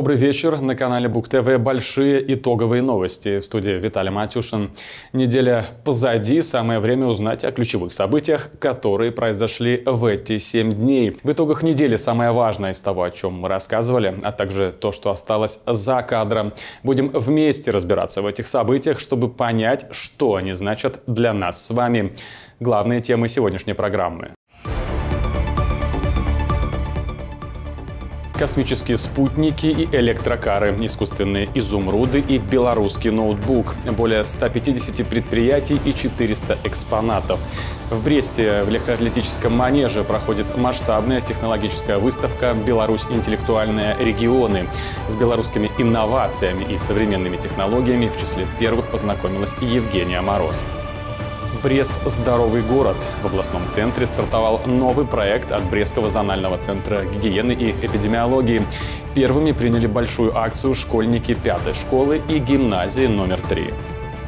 Добрый вечер. На канале Бук ТВ большие итоговые новости. В студии Виталий Матюшин. Неделя позади. Самое время узнать о ключевых событиях, которые произошли в эти семь дней. В итогах недели самое важное из того, о чем мы рассказывали, а также то, что осталось за кадром. Будем вместе разбираться в этих событиях, чтобы понять, что они значат для нас с вами. Главные темы сегодняшней программы. Космические спутники и электрокары, искусственные изумруды и белорусский ноутбук, более 150 предприятий и 400 экспонатов. В Бресте в легкоатлетическом манеже проходит масштабная технологическая выставка «Беларусь. Интеллектуальные регионы». С белорусскими инновациями и современными технологиями в числе первых познакомилась Евгения Мороз. Брест – здоровый город. В областном центре стартовал новый проект от Брестского зонального центра гигиены и эпидемиологии. Первыми приняли большую акцию школьники пятой школы и гимназии номер три.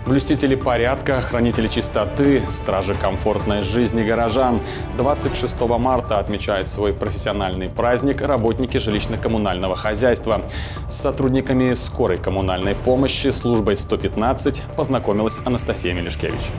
Блюстители порядка, хранители чистоты, стражи комфортной жизни горожан. 26 марта отмечает свой профессиональный праздник работники жилищно-коммунального хозяйства. С сотрудниками скорой коммунальной помощи службой 115 познакомилась Анастасия Мелешкевич.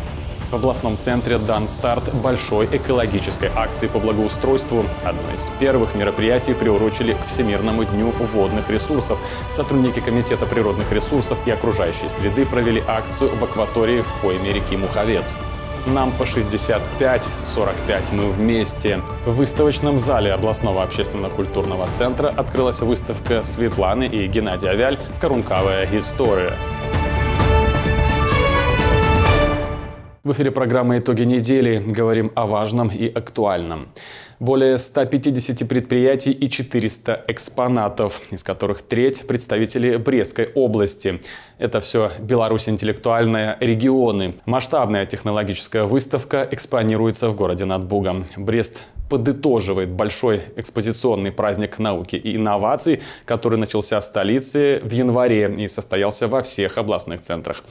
В областном центре дан старт большой экологической акции по благоустройству. Одно из первых мероприятий приурочили к Всемирному дню водных ресурсов. Сотрудники Комитета природных ресурсов и окружающей среды провели акцию в акватории в пойме реки Муховец. Нам по 65, 45 мы вместе. В выставочном зале областного общественно-культурного центра открылась выставка Светланы и Геннадия Вяль «Корункавая история». В эфире программы «Итоги недели». Говорим о важном и актуальном. Более 150 предприятий и 400 экспонатов, из которых треть – представители Брестской области. Это все Беларусь интеллектуальная, регионы. Масштабная технологическая выставка экспонируется в городе над Бугом. Брест подытоживает большой экспозиционный праздник науки и инноваций, который начался в столице в январе и состоялся во всех областных центрах.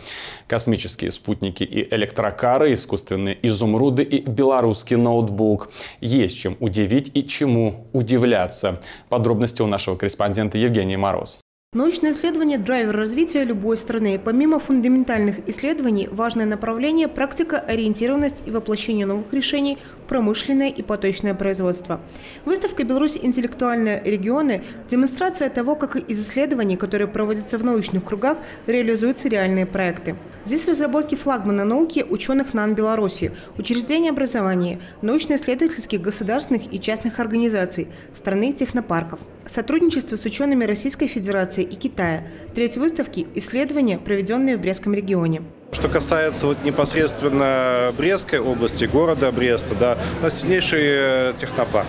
Космические спутники и электрокары, искусственные изумруды и белорусский ноутбук. Есть чем удивить и чему удивляться. Подробности у нашего корреспондента Евгения Мороз. Научное исследование – драйвер развития любой страны. Помимо фундаментальных исследований, важное направление – практика, ориентированность и воплощение новых решений промышленное и поточное производство. Выставка «Беларусь. Интеллектуальные регионы» – демонстрация того, как из исследований, которые проводятся в научных кругах, реализуются реальные проекты. Здесь разработки флагмана науки ученых НАН Беларуси, учреждения образования, научно-исследовательских государственных и частных организаций, страны технопарков. Сотрудничество с учеными Российской Федерации и Китая. Треть выставки – исследования, проведенные в Брестском регионе. Что касается вот непосредственно Брестской области, города Бреста, да, у нас сильнейший э, технопарк.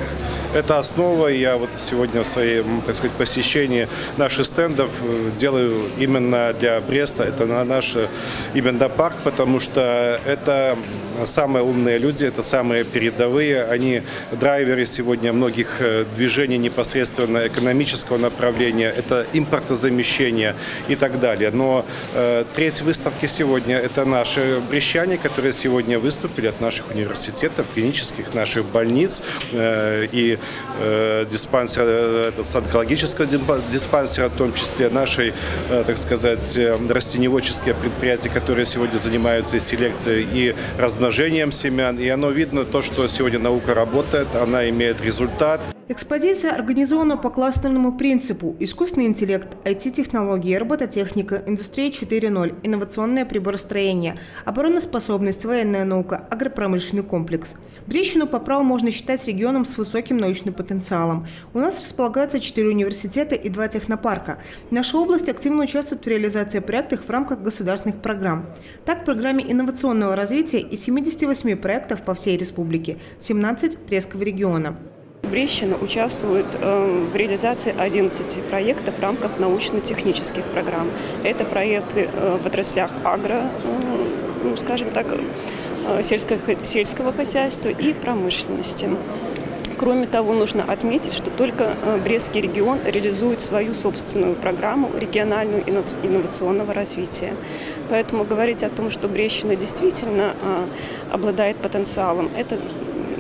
Это основа. Я вот сегодня в своем, так сказать, посещении наших стендов э, делаю именно для Бреста. Это на наш э, именно парк, потому что это самые умные люди, это самые передовые. Они драйверы сегодня многих движений непосредственно экономического направления. Это импортозамещение и так далее. Но треть выставки сегодня сегодня это наши брещане, которые сегодня выступили от наших университетов, клинических наших больниц э, и э, диспансера, этот, онкологического диспансера, в том числе нашей, э, так сказать, э, растеневодческие предприятия, которые сегодня занимаются и селекцией, и размножением семян. И оно видно, то, что сегодня наука работает, она имеет результат. Экспозиция организована по кластерному принципу «Искусственный интеллект, IT-технологии, робототехника, индустрия 4.0, инновационное приборостроение, обороноспособность, военная наука, агропромышленный комплекс». Брещину по праву можно считать регионом с высоким научным потенциалом. У нас располагаются четыре университета и два технопарка. Наша область активно участвует в реализации проектов в рамках государственных программ. Так, в программе инновационного развития из 78 проектов по всей республике 17 – Брестского региона. Брещина участвует э, в реализации 11 проектов в рамках научно-технических программ. Это проекты э, в отраслях агро, э, ну, скажем так, сельского, сельского хозяйства и промышленности. Кроме того, нужно отметить, что только Брестский регион реализует свою собственную программу региональную инновационного развития. Поэтому говорить о том, что Брещина действительно обладает потенциалом, это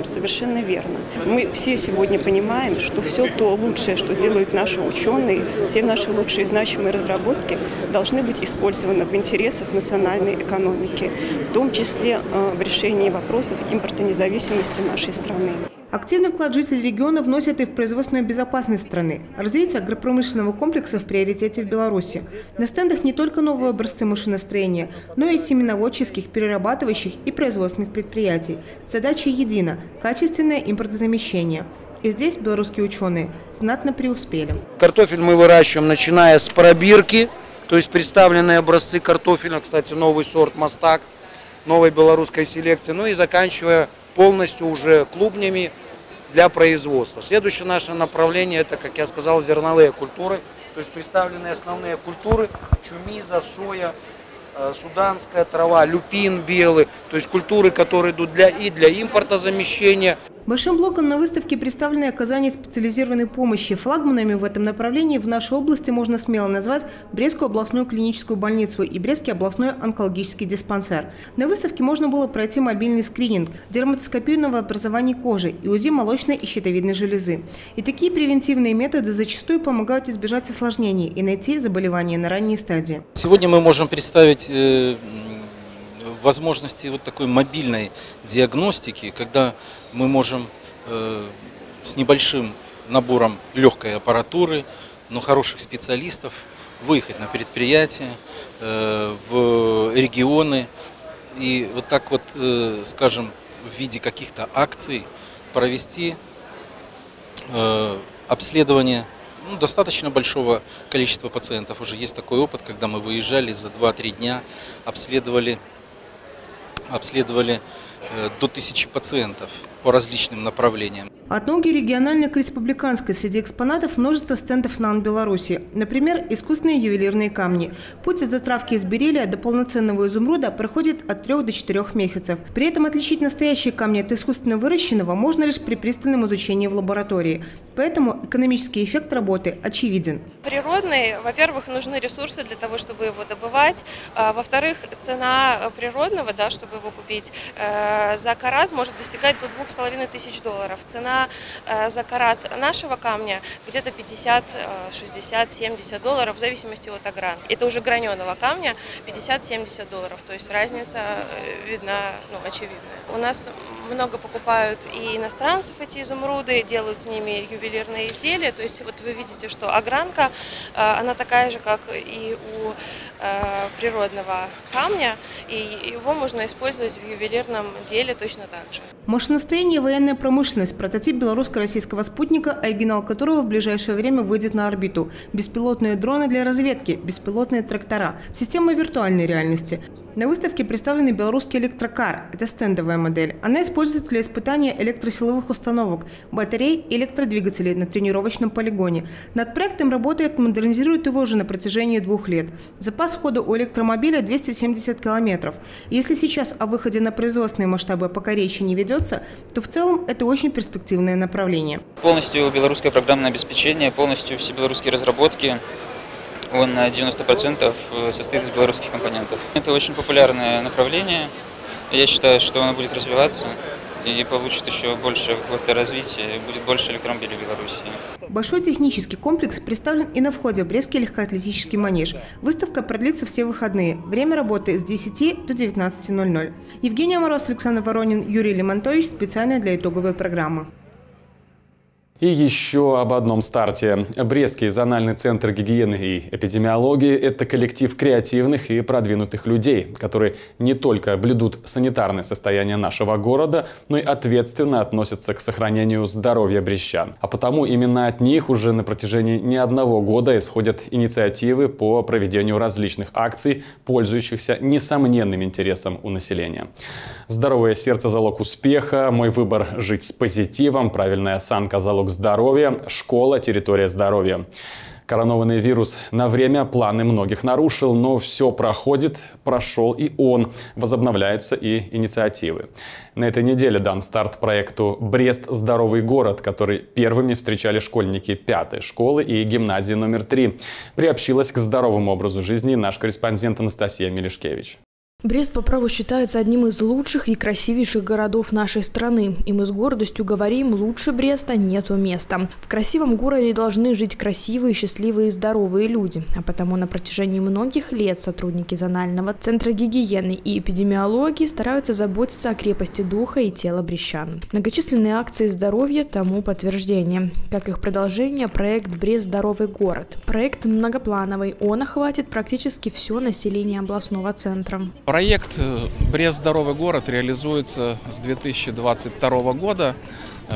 совершенно верно. Мы все сегодня понимаем, что все то лучшее, что делают наши ученые, все наши лучшие значимые разработки должны быть использованы в интересах национальной экономики, в том числе э, в решении вопросов импортонезависимости нашей страны. Активный вклад жителей региона вносит и в производственную безопасность страны. Развитие агропромышленного комплекса в приоритете в Беларуси. На стендах не только новые образцы машиностроения, но и семеноводческих, перерабатывающих и производственных предприятий. Задача едина – качественное импортозамещение. И здесь белорусские ученые знатно преуспели. Картофель мы выращиваем, начиная с пробирки, то есть представленные образцы картофеля, кстати, новый сорт «Мастак», новой белорусской селекции, ну и заканчивая полностью уже клубнями, для производства. Следующее наше направление это, как я сказал, зерновые культуры. То есть представлены основные культуры чумиза, соя, э, суданская трава, люпин белый. То есть культуры, которые идут для, и для импортозамещения, Большим блоком на выставке представлены оказание специализированной помощи. Флагманами в этом направлении в нашей области можно смело назвать Брестскую областную клиническую больницу и Брестский областной онкологический диспансер. На выставке можно было пройти мобильный скрининг, дерматоскопию новообразований кожи и УЗИ молочной и щитовидной железы. И такие превентивные методы зачастую помогают избежать осложнений и найти заболевания на ранней стадии. Сегодня мы можем представить э, возможности вот такой мобильной диагностики, когда мы можем э, с небольшим набором легкой аппаратуры, но хороших специалистов выехать на предприятия, э, в регионы и вот так вот, э, скажем, в виде каких-то акций провести обследование ну, достаточно большого количества пациентов. Уже есть такой опыт, когда мы выезжали за 2-3 дня, обследовали обследовали до тысячи пациентов по различным направлениям. От ноги региональной к республиканской среди экспонатов множество стендов НАН Беларуси. Например, искусственные ювелирные камни. Путь от затравки из бериллия до полноценного изумруда проходит от 3 до 4 месяцев. При этом отличить настоящие камни от искусственно выращенного можно лишь при пристальном изучении в лаборатории. Поэтому экономический эффект работы очевиден. Природный, во-первых, нужны ресурсы для того, чтобы его добывать. А, во-вторых, цена природного, да, чтобы его купить, э, за карат может достигать до 2,5 тысяч долларов. Цена э, за карат нашего камня где-то 50, 60, 70 долларов в зависимости от огранки. Это уже граненого камня 50-70 долларов. То есть разница э, видна, ну, очевидная. У нас много покупают и иностранцев эти изумруды, делают с ними ювелирные изделия. То есть вот вы видите, что огранка, э, она такая же, как и у э, природного камня, и его можно использовать в ювелирном деле точно так же. Машиностроение военная промышленность – прототип белорусско-российского спутника, оригинал которого в ближайшее время выйдет на орбиту. Беспилотные дроны для разведки, беспилотные трактора, система виртуальной реальности – на выставке представлены белорусский электрокар. Это стендовая модель. Она используется для испытания электросиловых установок, батарей и электродвигателей на тренировочном полигоне. Над проектом работает, модернизирует его уже на протяжении двух лет. Запас хода у электромобиля 270 километров. Если сейчас о выходе на производственные масштабы пока речи не ведется, то в целом это очень перспективное направление. Полностью белорусское программное обеспечение, полностью все белорусские разработки, он на 90% э, состоит из белорусских компонентов. Это очень популярное направление. Я считаю, что оно будет развиваться и получит еще больше какого-то развития, будет больше электромобилей в Беларуси. Большой технический комплекс представлен и на входе в Брестский легкоатлетический манеж. Выставка продлится все выходные. Время работы с 10 до 19.00. Евгения Мороз, Александр Воронин, Юрий Лемонтович специально для итоговой программы. И еще об одном старте. Брестский зональный центр гигиены и эпидемиологии – это коллектив креативных и продвинутых людей, которые не только блюдут санитарное состояние нашего города, но и ответственно относятся к сохранению здоровья брещан. А потому именно от них уже на протяжении не одного года исходят инициативы по проведению различных акций, пользующихся несомненным интересом у населения. Здоровое сердце – залог успеха, мой выбор – жить с позитивом, правильная осанка – залог здоровья, школа, территория здоровья. Коронованный вирус на время планы многих нарушил, но все проходит, прошел и он. Возобновляются и инициативы. На этой неделе дан старт проекту «Брест – здоровый город», который первыми встречали школьники пятой школы и гимназии номер три. Приобщилась к здоровому образу жизни наш корреспондент Анастасия Мелешкевич. Брест по праву считается одним из лучших и красивейших городов нашей страны. И мы с гордостью говорим, лучше Бреста нету места. В красивом городе должны жить красивые, счастливые и здоровые люди. А потому на протяжении многих лет сотрудники зонального центра гигиены и эпидемиологии стараются заботиться о крепости духа и тела брещан. Многочисленные акции здоровья тому подтверждение. Как их продолжение, проект «Брест – здоровый город». Проект многоплановый, он охватит практически все население областного центра. Проект э, «Брест. Здоровый город» реализуется с 2022 года.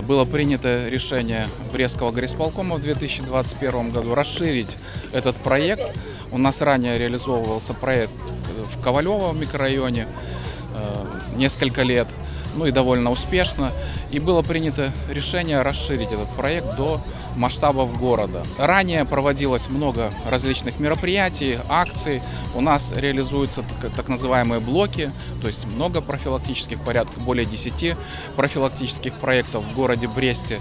Было принято решение Брестского горисполкома в 2021 году расширить этот проект. У нас ранее реализовывался проект в Ковалевом микрорайоне э, несколько лет – ну и довольно успешно. И было принято решение расширить этот проект до масштабов города. Ранее проводилось много различных мероприятий, акций. У нас реализуются так называемые блоки, то есть много профилактических, порядка более 10 профилактических проектов в городе Бресте.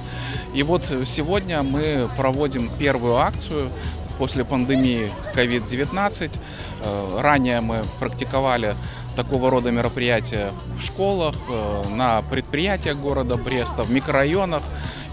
И вот сегодня мы проводим первую акцию после пандемии COVID-19. Э, ранее мы практиковали такого рода мероприятия в школах, э, на предприятиях города Бреста, в микрорайонах.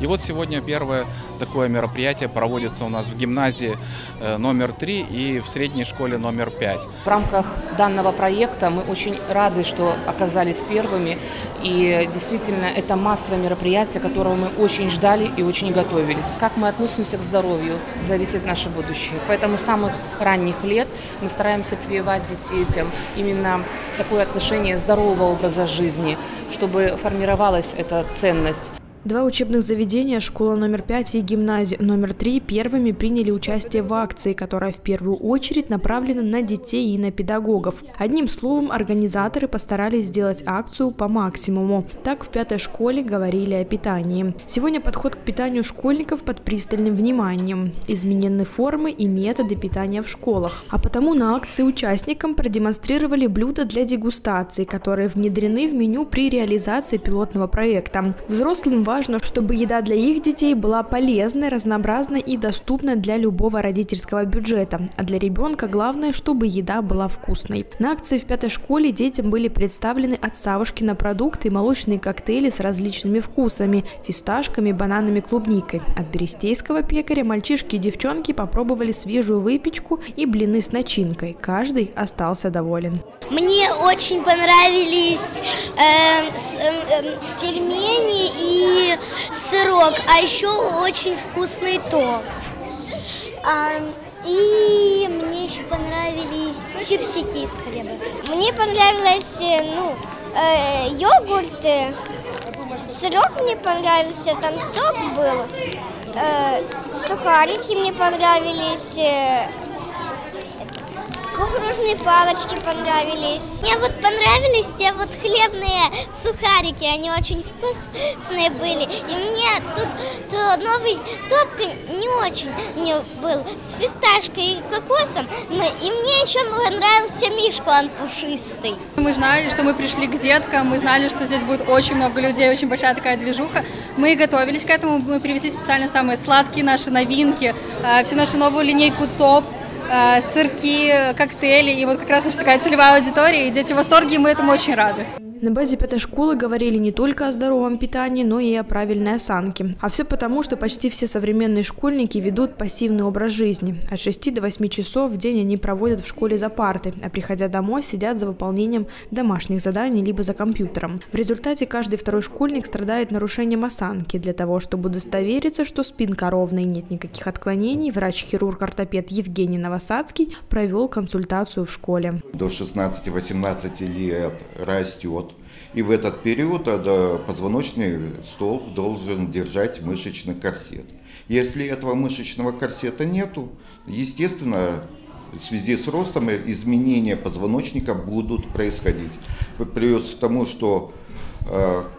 И вот сегодня первое такое мероприятие проводится у нас в гимназии э, номер 3 и в средней школе номер 5. В рамках данного проекта мы очень рады, что оказались первыми. И действительно, это массовое мероприятие, которого мы очень ждали и очень готовились. Как мы относимся к здоровью, зависит наше будущее. Поэтому с самых ранних лет мы стараемся прививать детям именно такое отношение здорового образа жизни, чтобы формировалась эта ценность. Два учебных заведения, школа номер 5 и гимназия номер 3, первыми приняли участие в акции, которая в первую очередь направлена на детей и на педагогов. Одним словом, организаторы постарались сделать акцию по максимуму. Так в пятой школе говорили о питании. Сегодня подход к питанию школьников под пристальным вниманием. Изменены формы и методы питания в школах. А потому на акции участникам продемонстрировали блюда для дегустации, которые внедрены в меню при реализации пилотного проекта. Взрослым важно, чтобы еда для их детей была полезной, разнообразной и доступной для любого родительского бюджета. А для ребенка главное, чтобы еда была вкусной. На акции в пятой школе детям были представлены от Савушкина продукты и молочные коктейли с различными вкусами – фисташками, бананами, клубникой. От берестейского пекаря мальчишки и девчонки попробовали свежую выпечку и блины с начинкой. Каждый остался доволен. Мне очень понравились э, с, э, пельмени и сырок, а еще очень вкусный топ. А, и мне еще понравились чипсики из хлеба. Мне понравилось, э, ну, э, йогурты, сырок мне понравился, там сок был, э, сухарики мне понравились, э, Кукурузные палочки понравились. Мне вот понравились те вот хлебные сухарики, они очень вкусные были. И мне тут то новый топ не очень мне был с фисташкой и кокосом. И мне еще понравился мишка, он пушистый. Мы знали, что мы пришли к деткам, мы знали, что здесь будет очень много людей, очень большая такая движуха. Мы готовились к этому, мы привезли специально самые сладкие наши новинки, э, всю нашу новую линейку топ, сырки, коктейли. И вот как раз наша такая целевая аудитория, и дети в восторге, и мы этому очень рады. На базе пятой школы говорили не только о здоровом питании, но и о правильной осанке. А все потому, что почти все современные школьники ведут пассивный образ жизни. От 6 до 8 часов в день они проводят в школе за партой, а приходя домой, сидят за выполнением домашних заданий либо за компьютером. В результате каждый второй школьник страдает нарушением осанки. Для того, чтобы удостовериться, что спинка ровная и нет никаких отклонений, врач-хирург-ортопед Евгений Новосадский провел консультацию в школе. До 16-18 лет растет и в этот период э, позвоночный столб должен держать мышечный корсет. Если этого мышечного корсета нету, естественно, в связи с ростом изменения позвоночника будут происходить. Плюс к тому, что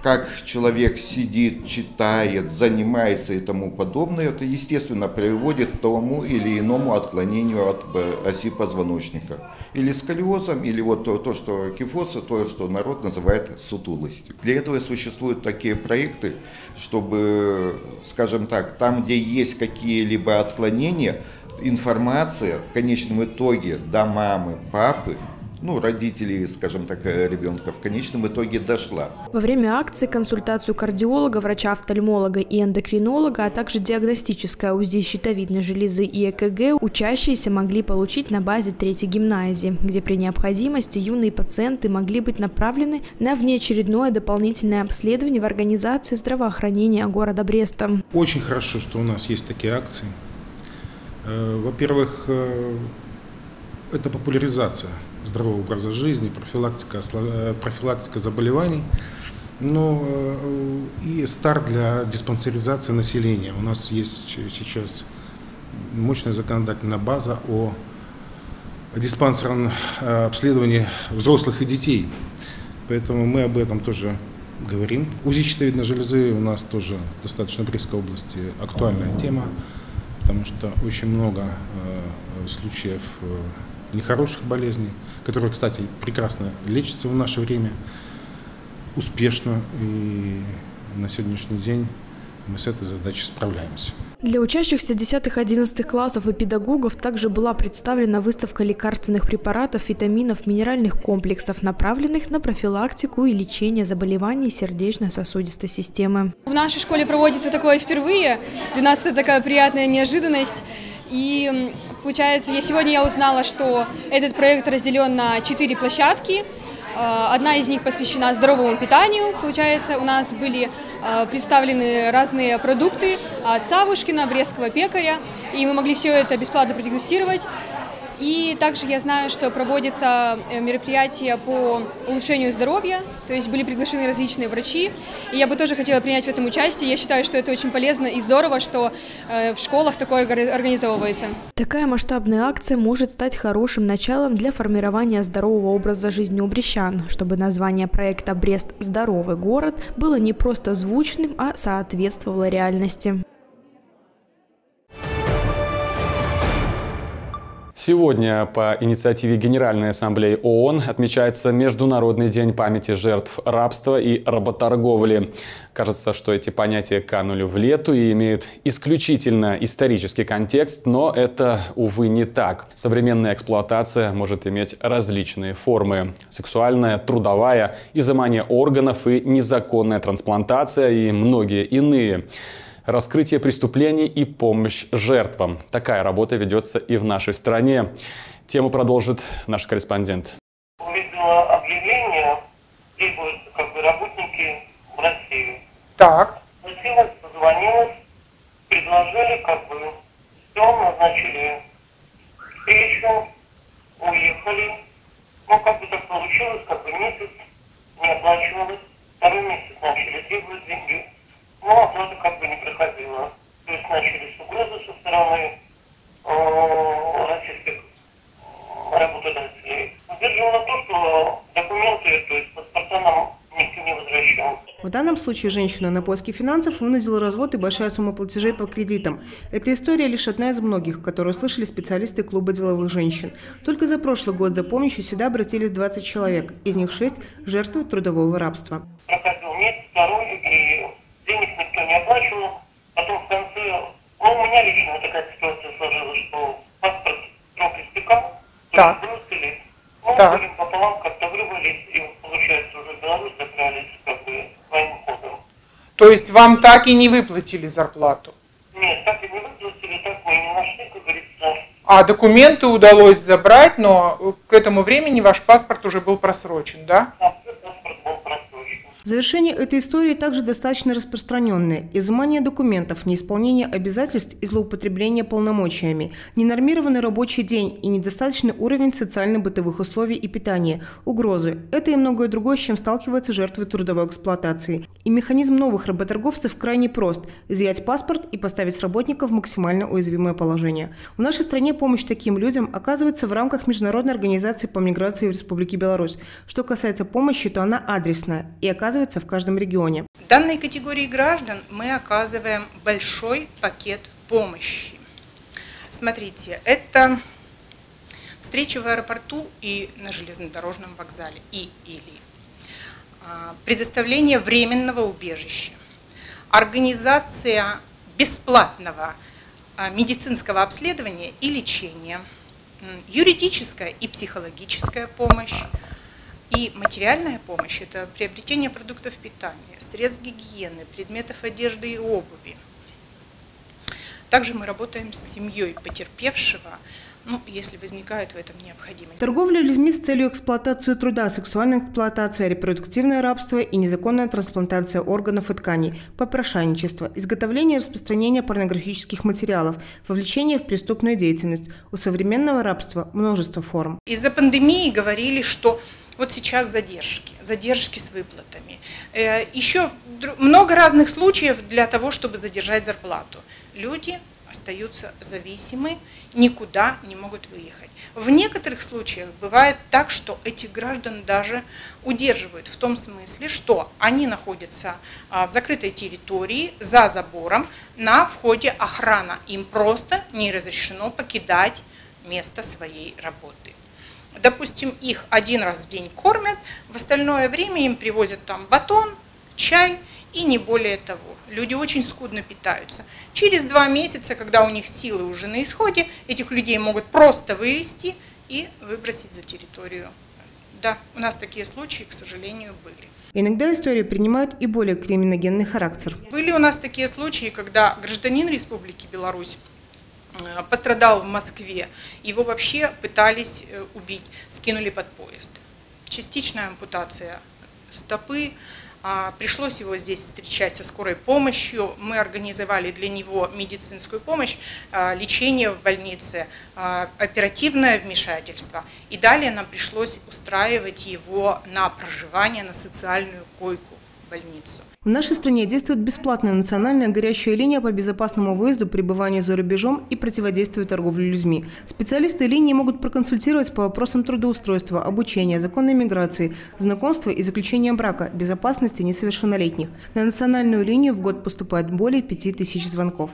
как человек сидит, читает, занимается и тому подобное, это, естественно, приводит к тому или иному отклонению от э, оси позвоночника. Или сколиозом, или вот то, то что кифоз, то, что народ называет сутулостью. Для этого существуют такие проекты, чтобы, скажем так, там, где есть какие-либо отклонения, информация в конечном итоге до мамы, папы ну, родителей, скажем так, ребенка в конечном итоге дошла. Во время акции консультацию кардиолога, врача-офтальмолога и эндокринолога, а также диагностическое УЗИ щитовидной железы и ЭКГ учащиеся могли получить на базе третьей гимназии, где при необходимости юные пациенты могли быть направлены на внеочередное дополнительное обследование в организации здравоохранения города Бреста. Очень хорошо, что у нас есть такие акции. Э, во-первых, э, это популяризация здорового образа жизни, профилактика, э, профилактика заболеваний, но и старт для диспансеризации населения. У нас есть сейчас мощная законодательная база о диспансерном обследовании взрослых и детей. Поэтому мы об этом тоже говорим. УЗИ щитовидной железы у нас тоже достаточно Брестской области актуальная тема, потому что очень много э, случаев э, нехороших болезней, которые, кстати, прекрасно лечатся в наше время, успешно, и на сегодняшний день мы с этой задачей справляемся. Для учащихся 10-11 классов и педагогов также была представлена выставка лекарственных препаратов, витаминов, минеральных комплексов, направленных на профилактику и лечение заболеваний сердечно-сосудистой системы. В нашей школе проводится такое впервые. Для нас это такая приятная неожиданность. И получается, я сегодня я узнала, что этот проект разделен на четыре площадки – Э, одна из них посвящена здоровому питанию. Получается, у нас были э, представлены разные продукты от Савушкина, Брестского пекаря, и мы могли все это бесплатно продегустировать. И также я знаю, что проводятся э, мероприятия по улучшению здоровья, то есть были приглашены различные врачи, и я бы тоже хотела принять в этом участие. Я считаю, что это очень полезно и здорово, что э, в школах такое организовывается. Такая масштабная акция может стать хорошим началом для формирования здорового образа жизни у брещан, чтобы название проекта «Брест – здоровый город» было не просто звучным, а соответствовало реальности. Сегодня по инициативе Генеральной Ассамблеи ООН отмечается Международный день памяти жертв рабства и работорговли. Кажется, что эти понятия канули в лету и имеют исключительно исторический контекст, но это, увы, не так. Современная эксплуатация может иметь различные формы. Сексуальная, трудовая, изымание органов и незаконная трансплантация и многие иные раскрытие преступлений и помощь жертвам. Такая работа ведется и в нашей стране. Тему продолжит наш корреспондент. Увидела объявление, требуют как бы работники в Россию. Так. Затем позвонилась, предложили как бы все, назначили встречу, уехали. Ну, как бы так получилось, как бы месяц не оплачивалось. Второй месяц начали требовать деньги. Но ну, оплата как бы не проходила. То есть начались угрозы со стороны э, российских работодателей. Удерживал на то, что документы, то есть паспорта нам никто не возвращал. В данном случае женщину на поиски финансов вынудил развод и большая сумма платежей по кредитам. Эта история лишь одна из многих, которые слышали специалисты клуба деловых женщин. Только за прошлый год за помощью сюда обратились 20 человек, из них 6 – жертвы трудового рабства. Проходил месяц, второй, оплачивал. Потом в конце, ну, у меня лично такая ситуация сложилась, что паспорт срок истекал, так. бросили, ну, так. пополам как-то вырвались, и, получается, уже Беларусь закрылись как бы своим ходом. То есть вам так и не выплатили зарплату? Нет, так и не выплатили, так мы и не нашли, как говорится. А документы удалось забрать, но к этому времени ваш паспорт уже был просрочен, да? Да, Завершение этой истории также достаточно распространенное. Изымание документов, неисполнение обязательств и злоупотребление полномочиями, ненормированный рабочий день и недостаточный уровень социально-бытовых условий и питания, угрозы – это и многое другое, с чем сталкиваются жертвы трудовой эксплуатации. И механизм новых работорговцев крайне прост – изъять паспорт и поставить работника в максимально уязвимое положение. В нашей стране помощь таким людям оказывается в рамках Международной организации по миграции в Республике Беларусь. Что касается помощи, то она адресная и оказывается оказывается в каждом регионе. Данной категории граждан мы оказываем большой пакет помощи. Смотрите, это встреча в аэропорту и на железнодорожном вокзале и или а, предоставление временного убежища, организация бесплатного а, медицинского обследования и лечения, юридическая и психологическая помощь, и материальная помощь – это приобретение продуктов питания, средств гигиены, предметов одежды и обуви. Также мы работаем с семьей потерпевшего, ну, если возникает в этом необходимость. Торговля людьми с целью эксплуатации труда, сексуальная эксплуатация, репродуктивное рабство и незаконная трансплантация органов и тканей, попрошайничество, изготовление и распространение порнографических материалов, вовлечение в преступную деятельность. У современного рабства множество форм. Из-за пандемии говорили, что вот сейчас задержки, задержки с выплатами. Э, Еще много разных случаев для того, чтобы задержать зарплату. Люди остаются зависимы, никуда не могут выехать. В некоторых случаях бывает так, что этих граждан даже удерживают в том смысле, что они находятся а, в закрытой территории за забором, на входе охрана. Им просто не разрешено покидать место своей работы. Допустим, их один раз в день кормят, в остальное время им привозят там батон, чай и не более того. Люди очень скудно питаются. Через два месяца, когда у них силы уже на исходе, этих людей могут просто вывести и выбросить за территорию. Да, у нас такие случаи, к сожалению, были. Иногда истории принимают и более криминогенный характер. Были у нас такие случаи, когда гражданин Республики Беларусь пострадал в Москве, его вообще пытались э, убить, скинули под поезд. Частичная ампутация стопы, а, пришлось его здесь встречать со скорой помощью. Мы организовали для него медицинскую помощь, а, лечение в больнице, а, оперативное вмешательство. И далее нам пришлось устраивать его на проживание, на социальную койку в больницу. В нашей стране действует бесплатная национальная горячая линия по безопасному выезду, пребыванию за рубежом и противодействию торговле людьми. Специалисты линии могут проконсультировать по вопросам трудоустройства, обучения, законной миграции, знакомства и заключения брака, безопасности несовершеннолетних. На национальную линию в год поступает более 5000 звонков.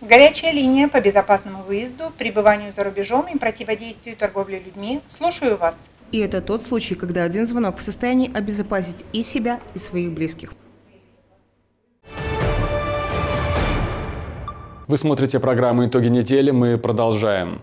Горячая линия по безопасному выезду, пребыванию за рубежом и противодействию торговле людьми. Слушаю вас. И это тот случай, когда один звонок в состоянии обезопасить и себя, и своих близких. Вы смотрите программу «Итоги недели». Мы продолжаем.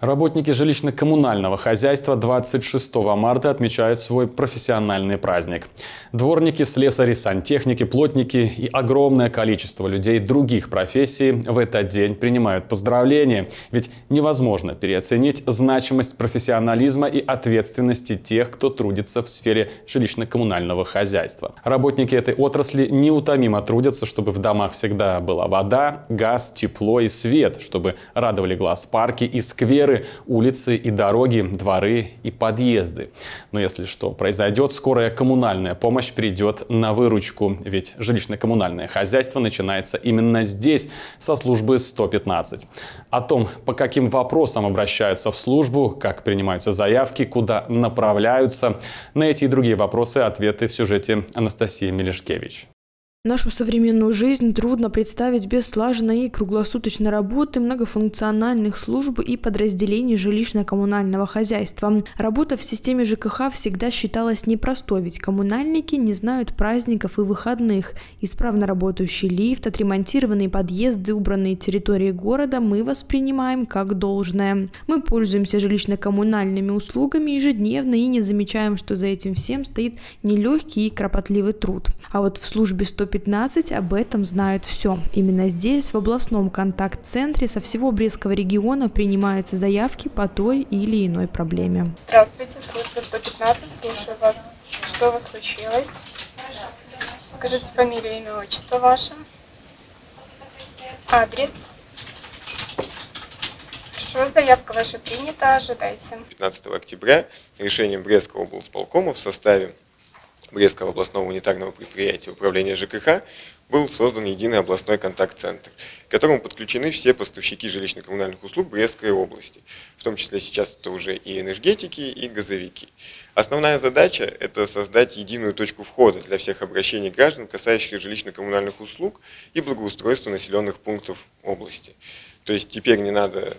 Работники жилищно-коммунального хозяйства 26 марта отмечают свой профессиональный праздник. Дворники, слесари, сантехники, плотники и огромное количество людей других профессий в этот день принимают поздравления. Ведь невозможно переоценить значимость профессионализма и ответственности тех, кто трудится в сфере жилищно-коммунального хозяйства. Работники этой отрасли неутомимо трудятся, чтобы в домах всегда была вода, газ, тепло и свет, чтобы радовали глаз парки и скверы, скверы, улицы и дороги, дворы и подъезды. Но если что произойдет, скорая коммунальная помощь придет на выручку, ведь жилищно-коммунальное хозяйство начинается именно здесь, со службы 115. О том, по каким вопросам обращаются в службу, как принимаются заявки, куда направляются, на эти и другие вопросы ответы в сюжете Анастасии Мелешкевич. Нашу современную жизнь трудно представить без слаженной и круглосуточной работы многофункциональных служб и подразделений жилищно-коммунального хозяйства. Работа в системе ЖКХ всегда считалась непростой, ведь коммунальники не знают праздников и выходных. Исправно работающий лифт, отремонтированные подъезды, убранные территории города мы воспринимаем как должное. Мы пользуемся жилищно-коммунальными услугами ежедневно и не замечаем, что за этим всем стоит нелегкий и кропотливый труд. А вот в службе 100 115 об этом знают все. Именно здесь, в областном контакт-центре со всего Брестского региона принимаются заявки по той или иной проблеме. Здравствуйте, служба 115, слушаю вас. Что у вас случилось? Скажите фамилию, имя, отчество ваше. Адрес. Хорошо, заявка ваша принята, ожидайте. 15 октября решением Брестского облсполкома в составе Брестского областного унитарного предприятия управления ЖКХ был создан единый областной контакт-центр, к которому подключены все поставщики жилищно-коммунальных услуг Брестской области, в том числе сейчас это уже и энергетики, и газовики. Основная задача – это создать единую точку входа для всех обращений граждан, касающихся жилищно-коммунальных услуг и благоустройства населенных пунктов области. То есть теперь не надо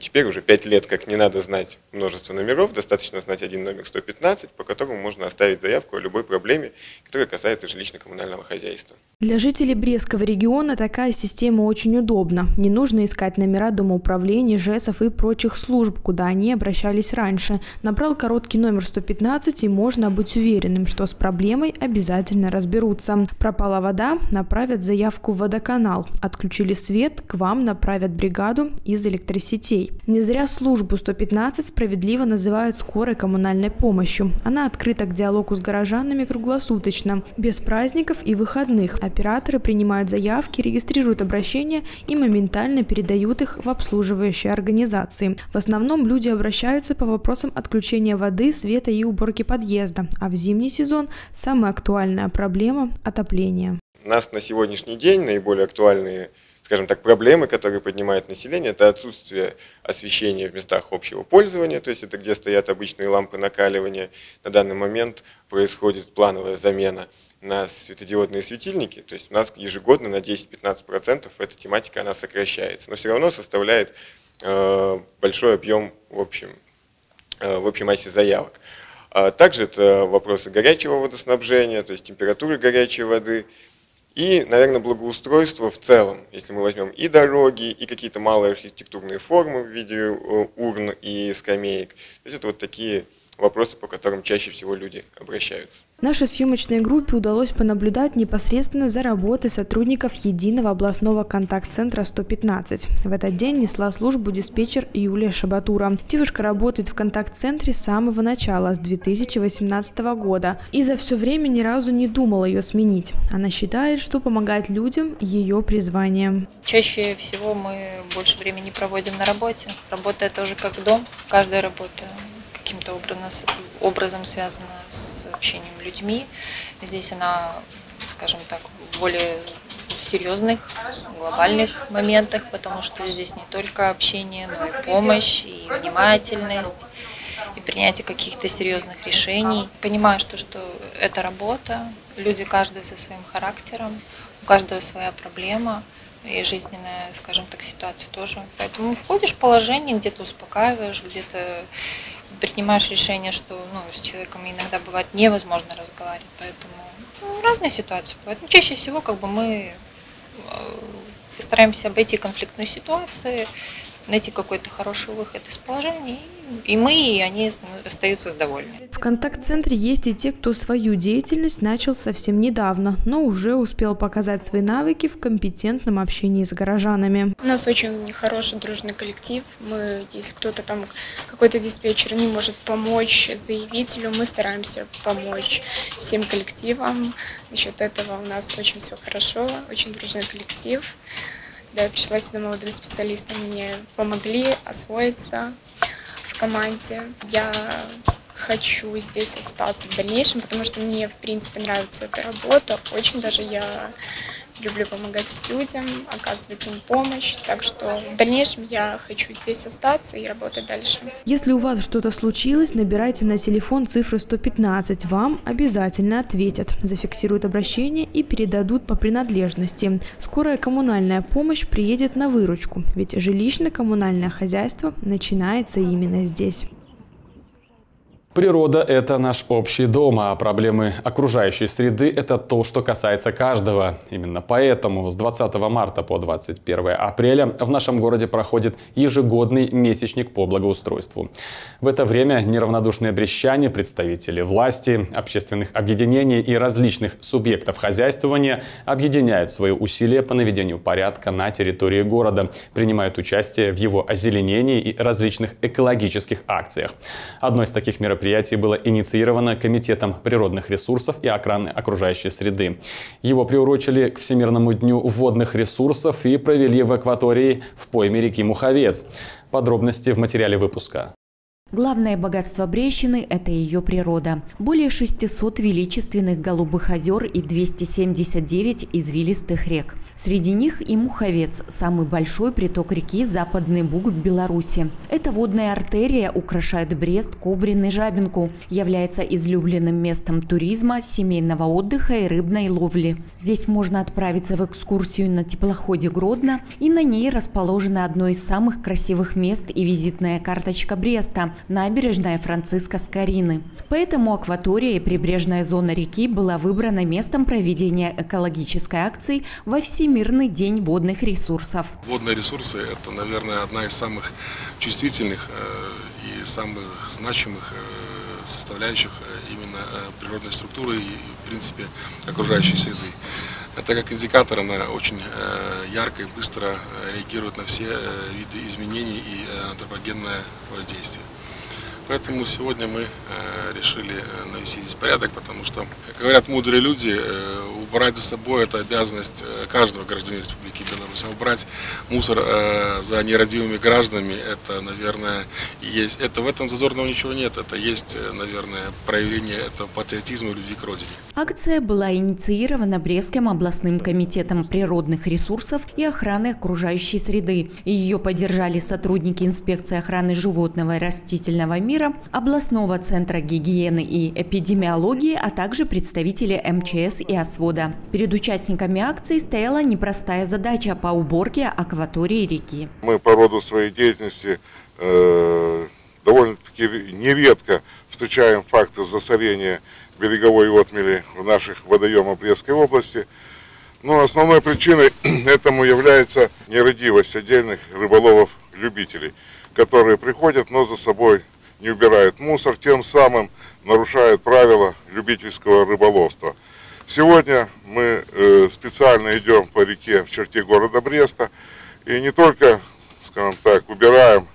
теперь уже 5 лет, как не надо знать множество номеров, достаточно знать один номер 115, по которому можно оставить заявку о любой проблеме, которая касается жилищно-коммунального хозяйства. Для жителей Брестского региона такая система очень удобна. Не нужно искать номера домоуправления, ЖЭСов и прочих служб, куда они обращались раньше. Набрал короткий номер 115 и можно быть уверенным, что с проблемой обязательно разберутся. Пропала вода, направят заявку в водоканал. Отключили свет, к вам направят бригаду из электросетей. Не зря службу 115 справедливо называют скорой коммунальной помощью. Она открыта к диалогу с горожанами круглосуточно, без праздников и выходных. Операторы принимают заявки, регистрируют обращения и моментально передают их в обслуживающие организации. В основном люди обращаются по вопросам отключения воды, света и уборки подъезда, а в зимний сезон самая актуальная проблема – отопление. У нас на сегодняшний день наиболее актуальные скажем так, проблемы, которые поднимает население, это отсутствие освещения в местах общего пользования, то есть это где стоят обычные лампы накаливания. На данный момент происходит плановая замена на светодиодные светильники, то есть у нас ежегодно на 10-15% эта тематика она сокращается, но все равно составляет э, большой объем в общем, э, в общей массе заявок. А также это вопросы горячего водоснабжения, то есть температуры горячей воды, и, наверное, благоустройство в целом, если мы возьмем и дороги, и какие-то малые архитектурные формы в виде э, урн и скамеек. То есть это вот такие вопросы, по которым чаще всего люди обращаются. Нашей съемочной группе удалось понаблюдать непосредственно за работой сотрудников единого областного контакт-центра 115. В этот день несла службу диспетчер Юлия Шабатура. Девушка работает в контакт-центре с самого начала, с 2018 года, и за все время ни разу не думала ее сменить. Она считает, что помогать людям – ее призвание. Чаще всего мы больше времени проводим на работе. Работа – это уже как дом, каждая работа каким-то образом связана с общением людьми. Здесь она, скажем так, более серьезных, глобальных моментах, потому что здесь не только общение, но и помощь, и внимательность, и принятие каких-то серьезных решений. Понимаю, что, что это работа, люди каждый со своим характером, у каждого своя проблема и жизненная, скажем так, ситуация тоже. Поэтому входишь в положение, где-то успокаиваешь, где-то принимаешь решение, что ну, с человеком иногда бывает невозможно разговаривать, поэтому ну, разные ситуации бывают. Но чаще всего как бы мы э, стараемся обойти конфликтные ситуации, найти какой-то хороший выход из положения и мы, и они остаются довольны. В контакт-центре есть и те, кто свою деятельность начал совсем недавно, но уже успел показать свои навыки в компетентном общении с горожанами. У нас очень хороший дружный коллектив. Мы, если кто-то там, какой-то диспетчер не может помочь заявителю, мы стараемся помочь всем коллективам. Насчет этого у нас очень все хорошо, очень дружный коллектив. Когда я пришла сюда молодым специалистом, мне помогли освоиться, команде. Я хочу здесь остаться в дальнейшем, потому что мне, в принципе, нравится эта работа. Очень даже я люблю помогать людям, оказывать им помощь. Так что в дальнейшем я хочу здесь остаться и работать дальше. Если у вас что-то случилось, набирайте на телефон цифры 115. Вам обязательно ответят, зафиксируют обращение и передадут по принадлежности. Скорая коммунальная помощь приедет на выручку, ведь жилищно-коммунальное хозяйство начинается именно здесь. Природа – это наш общий дом, а проблемы окружающей среды – это то, что касается каждого. Именно поэтому с 20 марта по 21 апреля в нашем городе проходит ежегодный месячник по благоустройству. В это время неравнодушные брещане, представители власти, общественных объединений и различных субъектов хозяйствования объединяют свои усилия по наведению порядка на территории города, принимают участие в его озеленении и различных экологических акциях. Одно из таких мероприятий мероприятие было инициировано Комитетом природных ресурсов и охраны окружающей среды. Его приурочили к Всемирному дню водных ресурсов и провели в акватории в пойме реки Муховец. Подробности в материале выпуска. Главное богатство Брещины – это ее природа. Более 600 величественных голубых озер и 279 извилистых рек. Среди них и Муховец – самый большой приток реки Западный Буг в Беларуси. Эта водная артерия украшает Брест, Кобрин и Жабинку, является излюбленным местом туризма, семейного отдыха и рыбной ловли. Здесь можно отправиться в экскурсию на теплоходе Гродно, и на ней расположено одно из самых красивых мест и визитная карточка Бреста – набережная Франциска Скорины. Поэтому акватория и прибрежная зона реки была выбрана местом проведения экологической акции во Всемирный день водных ресурсов. Водные ресурсы – это, наверное, одна из самых чувствительных э, и самых значимых э, составляющих э, именно природной структуры и, в принципе, окружающей среды. Это как индикатор, она очень ярко и быстро реагирует на все виды изменений и антропогенное воздействие. Поэтому сегодня мы э, решили э, навести здесь порядок, потому что, как говорят мудрые люди, э, убрать за собой это обязанность каждого гражданина Республики Беларусь. А убрать мусор за нерадивыми гражданами, это, наверное, есть. Это в этом зазорного ничего нет. Это есть, наверное, проявление этого патриотизма любви к родине. Акция была инициирована Брестским областным комитетом природных ресурсов и охраны окружающей среды. Ее поддержали сотрудники инспекции охраны животного и растительного мира мира, областного центра гигиены и эпидемиологии, а также представители МЧС и ОСВОДа. Перед участниками акции стояла непростая задача по уборке акватории реки. Мы по роду своей деятельности э, довольно-таки нередко встречаем факты засорения береговой отмели в наших водоемах Брестской области. Но основной причиной этому является нерадивость отдельных рыболовов-любителей, которые приходят, но за собой не убирают мусор, тем самым нарушают правила любительского рыболовства. Сегодня мы э, специально идем по реке в черте города Бреста и не только, скажем так, убираем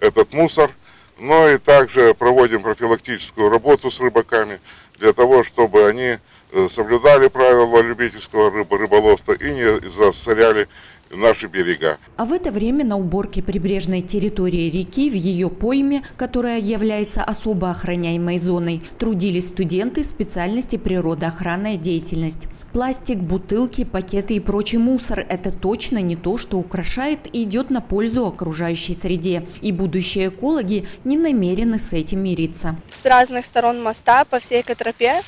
этот мусор, но и также проводим профилактическую работу с рыбаками для того, чтобы они э, соблюдали правила любительского рыболовства и не засоряли наши берега. А в это время на уборке прибрежной территории реки в ее пойме, которая является особо охраняемой зоной, трудились студенты специальности природоохранная деятельность. Пластик, бутылки, пакеты и прочий мусор – это точно не то, что украшает и идет на пользу окружающей среде. И будущие экологи не намерены с этим мириться. С разных сторон моста по всей Котропе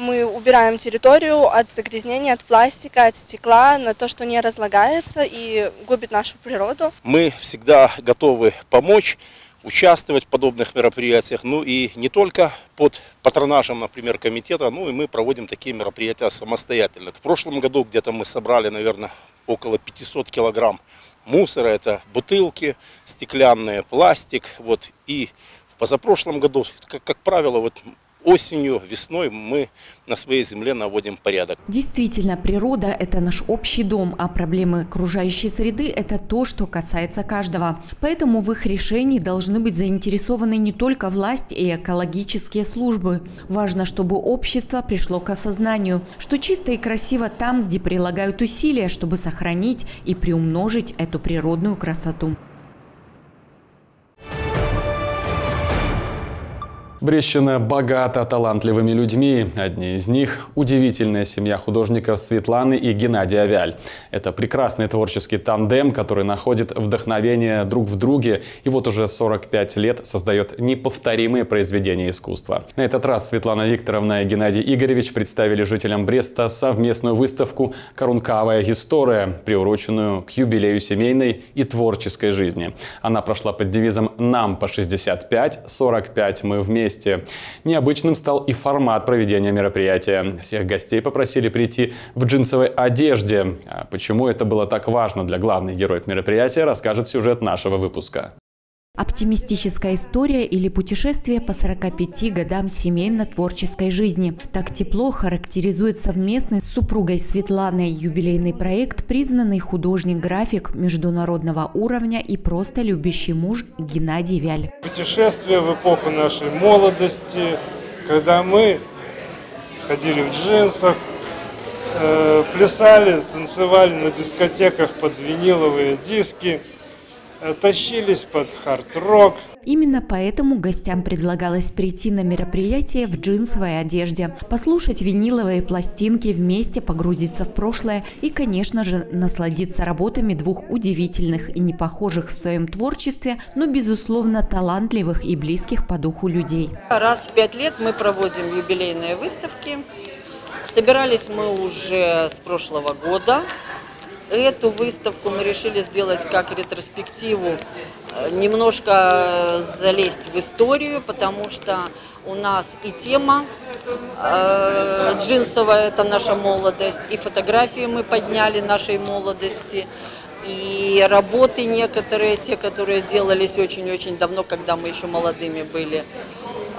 мы убираем территорию от загрязнения, от пластика, от стекла, на то, что не разлагается и губит нашу природу. Мы всегда готовы помочь участвовать в подобных мероприятиях, ну и не только под патронажем, например, комитета, ну и мы проводим такие мероприятия самостоятельно. В прошлом году где-то мы собрали, наверное, около 500 килограмм мусора, это бутылки, стеклянные, пластик, вот, и в позапрошлом году, как, как правило, вот осенью, весной мы на своей земле наводим порядок. Действительно, природа – это наш общий дом, а проблемы окружающей среды – это то, что касается каждого. Поэтому в их решении должны быть заинтересованы не только власть и экологические службы. Важно, чтобы общество пришло к осознанию, что чисто и красиво там, где прилагают усилия, чтобы сохранить и приумножить эту природную красоту. Брещина богата талантливыми людьми. Одни из них – удивительная семья художников Светланы и Геннадия Авяль. Это прекрасный творческий тандем, который находит вдохновение друг в друге и вот уже 45 лет создает неповторимые произведения искусства. На этот раз Светлана Викторовна и Геннадий Игоревич представили жителям Бреста совместную выставку «Корункавая история», приуроченную к юбилею семейной и творческой жизни. Она прошла под девизом «Нам по 65, 45 мы вместе» вместе. Необычным стал и формат проведения мероприятия. Всех гостей попросили прийти в джинсовой одежде. А почему это было так важно для главных героев мероприятия, расскажет сюжет нашего выпуска. Оптимистическая история или путешествие по 45 годам семейно-творческой жизни. Так тепло характеризует совместный с супругой Светланой юбилейный проект признанный художник-график международного уровня и просто любящий муж Геннадий Вяль. Путешествие в эпоху нашей молодости, когда мы ходили в джинсах, э, плясали, танцевали на дискотеках под виниловые диски – тащились под хард-рок. Именно поэтому гостям предлагалось прийти на мероприятие в джинсовой одежде, послушать виниловые пластинки, вместе погрузиться в прошлое и, конечно же, насладиться работами двух удивительных и непохожих в своем творчестве, но, безусловно, талантливых и близких по духу людей. Раз в пять лет мы проводим юбилейные выставки. Собирались мы уже с прошлого года. Эту выставку мы решили сделать как ретроспективу, э, немножко залезть в историю, потому что у нас и тема э, джинсовая, это наша молодость, и фотографии мы подняли нашей молодости, и работы некоторые, те, которые делались очень-очень давно, когда мы еще молодыми были.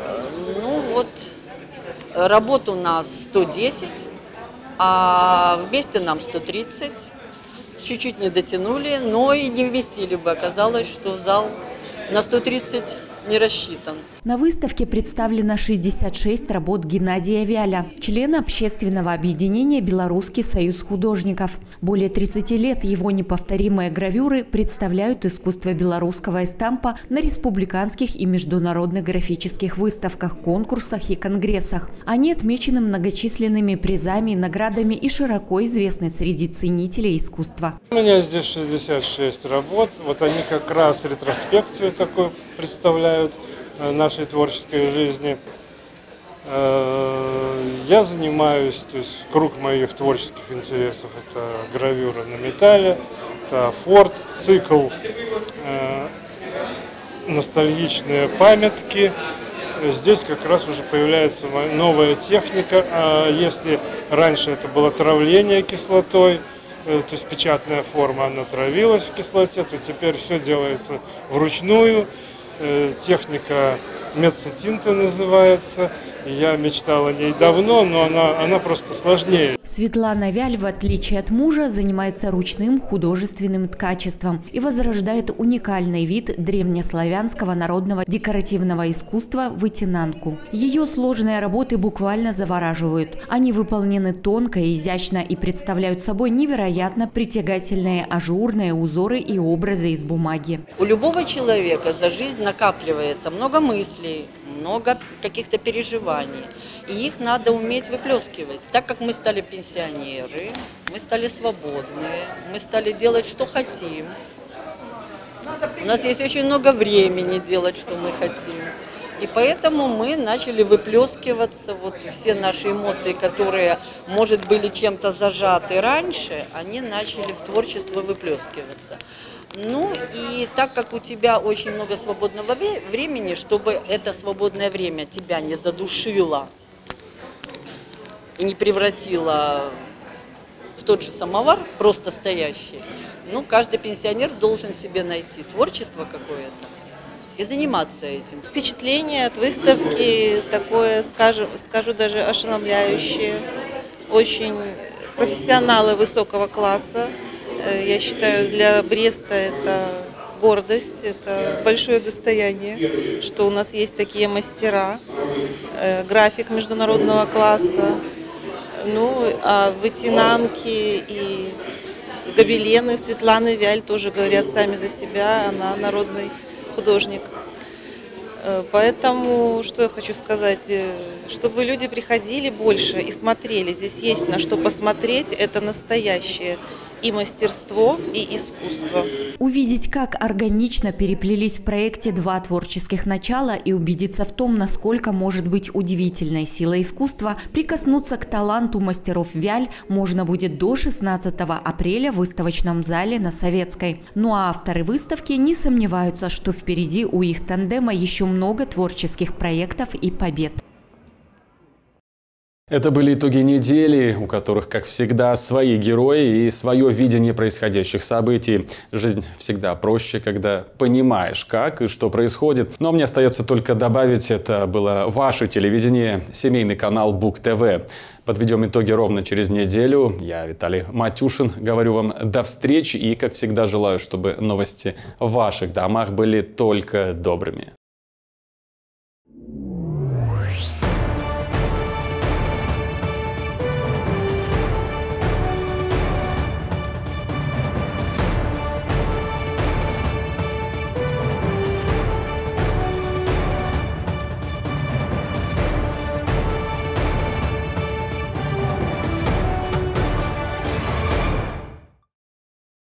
Э, ну вот, работ у нас 110, а вместе нам 130 чуть-чуть не дотянули, но и не вместили бы. Оказалось, что зал на 130 не рассчитан. На выставке представлено 66 работ Геннадия Вяля, члена общественного объединения «Белорусский союз художников». Более 30 лет его неповторимые гравюры представляют искусство белорусского эстампа на республиканских и международных графических выставках, конкурсах и конгрессах. Они отмечены многочисленными призами, наградами и широко известны среди ценителей искусства. У меня здесь 66 работ. Вот они как раз ретроспекцию такую представляют. Э, нашей творческой жизни. Э, я занимаюсь, то есть круг моих творческих интересов это гравюра на металле, это форт, цикл э, ностальгичные памятки. Здесь как раз уже появляется новая техника. А если раньше это было травление кислотой, то есть печатная форма, она травилась в кислоте, то теперь все делается вручную. Э, техника медцетинта называется. Я мечтал о ней давно, но она, она просто сложнее. Светлана Вяль, в отличие от мужа, занимается ручным художественным ткачеством и возрождает уникальный вид древнеславянского народного декоративного искусства – вытянанку. Ее сложные работы буквально завораживают. Они выполнены тонко, изящно и представляют собой невероятно притягательные ажурные узоры и образы из бумаги. У любого человека за жизнь накапливается много мыслей, много каких-то переживаний. И их надо уметь выплескивать. Так как мы стали пенсионеры, мы стали свободны, мы стали делать, что хотим. У нас есть очень много времени делать, что мы хотим. И поэтому мы начали выплескиваться, вот все наши эмоции, которые, может, были чем-то зажаты раньше, они начали в творчество выплескиваться. Ну и так как у тебя очень много свободного времени, чтобы это свободное время тебя не задушило не превратило в тот же самовар, просто стоящий, ну, каждый пенсионер должен себе найти творчество какое-то и заниматься этим. Впечатление от выставки такое, скажу, скажу даже ошеломляющее. Очень профессионалы высокого класса. Э, я считаю, для Бреста это гордость, это большое достояние, что у нас есть такие мастера, э, график международного класса, ну, а вытянанки и гобелены Светланы Вяль тоже говорят сами за себя, она народный художник. Э, поэтому, что я хочу сказать, чтобы люди приходили больше и смотрели, здесь есть на что посмотреть, это настоящее и мастерство, и искусство. Увидеть, как органично переплелись в проекте два творческих начала и убедиться в том, насколько может быть удивительной сила искусства, прикоснуться к таланту мастеров Вяль можно будет до 16 апреля в выставочном зале на Советской. Ну а авторы выставки не сомневаются, что впереди у их тандема еще много творческих проектов и побед. Это были итоги недели, у которых, как всегда, свои герои и свое видение происходящих событий. Жизнь всегда проще, когда понимаешь, как и что происходит. Но мне остается только добавить, это было ваше телевидение, семейный канал Бук ТВ. Подведем итоги ровно через неделю. Я, Виталий Матюшин, говорю вам до встречи и, как всегда, желаю, чтобы новости в ваших домах были только добрыми.